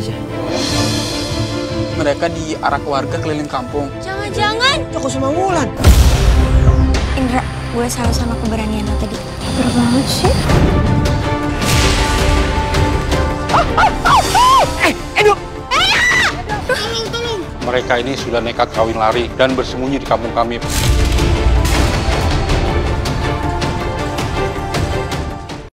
aja. Mereka diarak warga keliling kampung. Jangan-jangan Toko sama Wulan. Indra, gue salah sama keberanian lo tadi. Hampir banget sih. Eh, eh Edo! Mereka ini sudah nekat kawin lari dan bersembunyi di kampung kami.